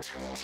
Si je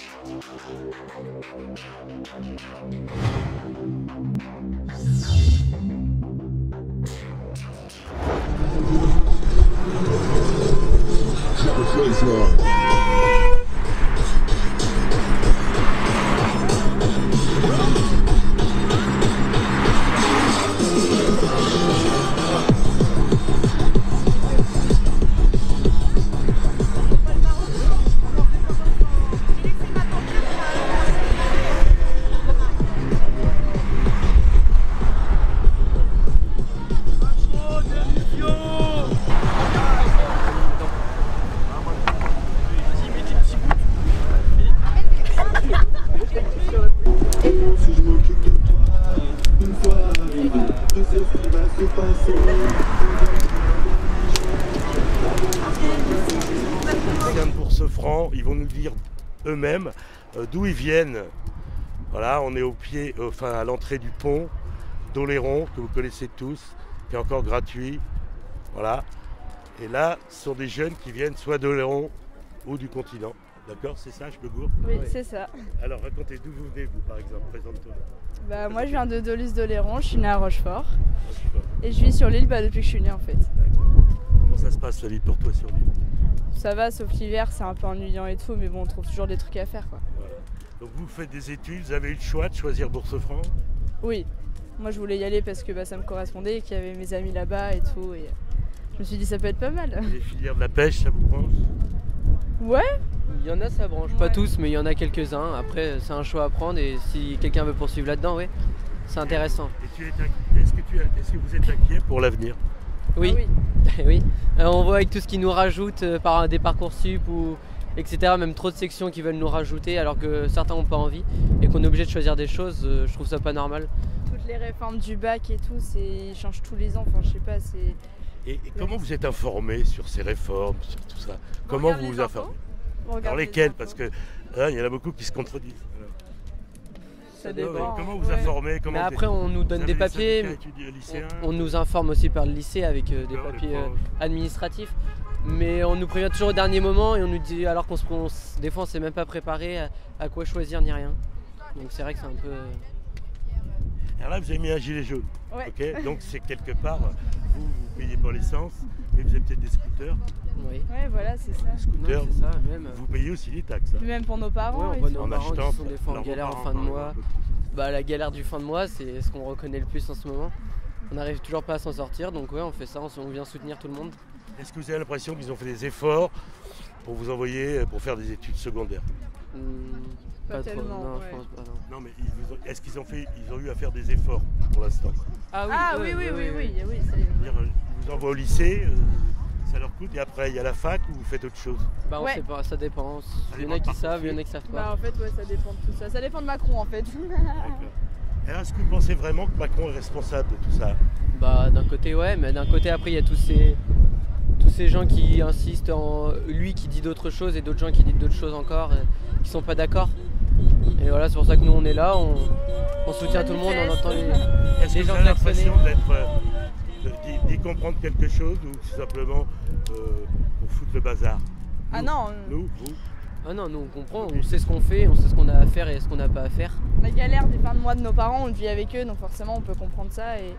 Bourse-Franc, ils vont nous dire eux-mêmes euh, d'où ils viennent. Voilà, on est au pied, euh, enfin à l'entrée du pont d'Oléron, que vous connaissez tous, qui est encore gratuit. Voilà. Et là, ce sont des jeunes qui viennent soit d'Oléron ou du continent. D'accord, c'est ça, je me gourre Oui, c'est ça. Alors racontez d'où vous venez, vous, par exemple, présente-toi. Bah, moi, je viens de Dolus d'Oléron, je suis née à Rochefort. Rochefort. Et je vis sur l'île bah, depuis que je suis née en fait. Comment ça se passe la vie pour toi sur l'île? Ça va, sauf l'hiver, c'est un peu ennuyant et tout, mais bon, on trouve toujours des trucs à faire quoi. Voilà. Donc vous faites des études, vous avez eu le choix de choisir Bourse-Franc Oui, moi je voulais y aller parce que bah, ça me correspondait et qu'il y avait mes amis là-bas et tout. Et je me suis dit, ça peut être pas mal. Les filières de la pêche, ça vous branche Ouais, Il y en a, ça branche. Ouais. Pas tous, mais il y en a quelques-uns. Après, c'est un choix à prendre et si quelqu'un veut poursuivre là-dedans, oui, c'est intéressant. Et tu es inquiet- Est-ce que, tu es- est-ce que vous êtes inquiet pour l'avenir? Oui, Ah oui. oui. Euh, on voit avec tout ce qu'ils nous rajoutent euh, par des parcours sup ou etc. Même trop de sections qui veulent nous rajouter alors que certains n'ont pas envie et qu'on est obligé de choisir des choses. euh, je trouve ça pas normal. toutes les réformes du bac et tout, c'est ils changent tous les ans. Enfin, je sais pas, c'est. et, et comment vous êtes informé sur ces réformes, sur tout ça? Comment vous vous informez? On regarde Alors les lesquels? infos. Parce que hein, il y en a beaucoup qui se contredisent. Ça dépend. comment vous ouais. informez comment Mais après, on nous donne des papiers. On, on nous informe aussi par le lycée avec euh, des les papiers euh, administratifs. Mais on nous prévient toujours au dernier moment et on nous dit alors qu'on se on des fois on s'est même pas préparé à, à quoi choisir ni rien. Donc c'est vrai que c'est un peu. euh, Alors là, vous avez mis un gilet jaune. Ouais. Donc c'est quelque part, vous, vous payez pas l'essence, mais vous avez peut-être des scooters. Oui. Ouais, voilà, c'est ça. Scooters, Non, ça, même. vous payez aussi les taxes. hein. Même pour nos parents. Ouais, on voit nos En parents qui achetant. sont des fois en galère en fin de par mois. Bah la galère du fin de mois, c'est ce qu'on reconnaît le plus en ce moment. On n'arrive toujours pas à s'en sortir, donc ouais, on fait ça, on, vient soutenir tout le monde. Est-ce que vous avez l'impression qu'ils ont fait des efforts pour vous envoyer euh, pour faire des études secondaires? Hmm, Pas trop, tellement, non, ouais. je pense pas. Non. Non, mais ils est-ce qu'ils ont fait, ils ont eu à faire des efforts pour l'instant Ah oui, oui, oui, oui, oui, ça y est. C'est-à-dire, euh, Ils vous envoient au lycée, euh, ça leur coûte, et après il y a la fac ou vous faites autre chose Bah on Ouais. sait pas, ça dépend. Il y en a qui savent, il y en a qui savent Bah pas. en fait, ouais, ça dépend de tout ça. Ça dépend de Macron en fait. Est-ce que vous pensez vraiment que Macron est responsable de tout ça Bah d'un côté ouais, mais d'un côté après il y a tous ces tous ces gens qui insistent en lui qui dit d'autres choses et d'autres gens qui disent d'autres choses encore, euh, qui sont pas d'accord. Et voilà, c'est pour ça que nous on est là, on, on soutient tout le monde, on entend les. Est-ce que Les vous gens avez l'impression d'être, euh, d'y- comprendre quelque chose ou tout simplement euh, pour foutre le bazar? Ah non, Nous, vous? Ah non, nous on comprend, on sait ce qu'on fait, on sait ce qu'on a à faire et ce qu'on n'a pas à faire. la galère des fins de mois de nos parents, on vit avec eux, donc forcément on peut comprendre ça et,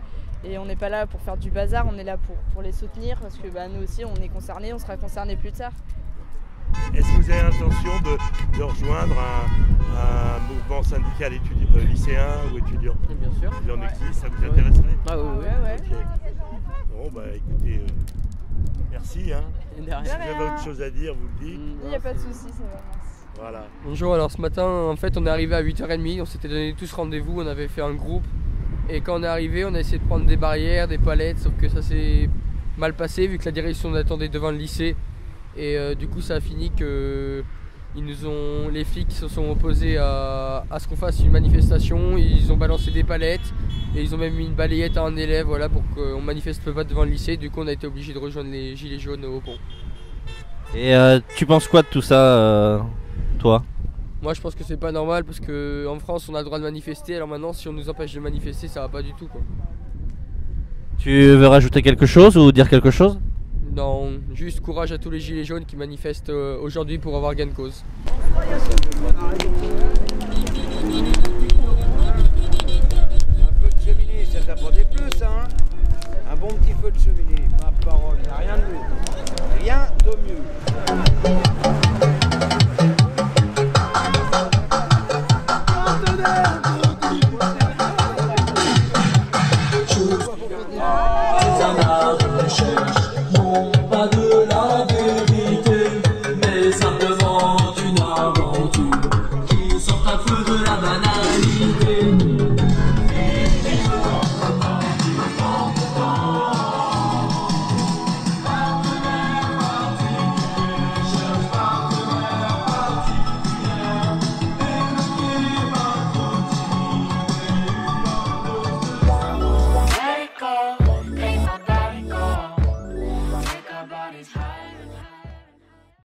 et on n'est pas là pour faire du bazar, on est là pour, pour les soutenir parce que bah, nous aussi on est concernés, on sera concernés plus tard. Est-ce que vous avez l'intention de, de rejoindre un, un mouvement syndical étudi- euh, lycéen ou étudiant? Et bien sûr. Il en Ouais. existe, ça vous Ouais. intéresserait? Ah oui, oui. ouais, ouais. Ok. Bon, bah écoutez, euh, merci. Hein. Si vous avez autre chose à dire, vous le dites. Mm, Il n'y a pas de c'est- souci, ça va, merci. Voilà. Bonjour, alors ce matin en fait on est arrivé à 8h30, on s'était donné tous rendez-vous, on avait fait un groupe et quand on est arrivé on a essayé de prendre des barrières, des palettes, sauf que ça s'est mal passé vu que la direction nous attendait devant le lycée et euh, du coup ça a fini que ils nous ont, les flics se sont opposés à, à ce qu'on fasse une manifestation, ils ont balancé des palettes et ils ont même mis une balayette à un élève voilà, pour qu'on manifeste pas devant le lycée, du coup on a été obligé de rejoindre les gilets jaunes au pont. Et euh, tu penses quoi de tout ça, euh, toi? Moi je pense que c'est pas normal parce que en France on a le droit de manifester. Alors maintenant si on nous empêche de manifester ça va pas du tout quoi. Tu veux rajouter quelque chose ou dire quelque chose? Non, juste courage à tous les gilets jaunes qui manifestent euh, aujourd'hui pour avoir gain de cause.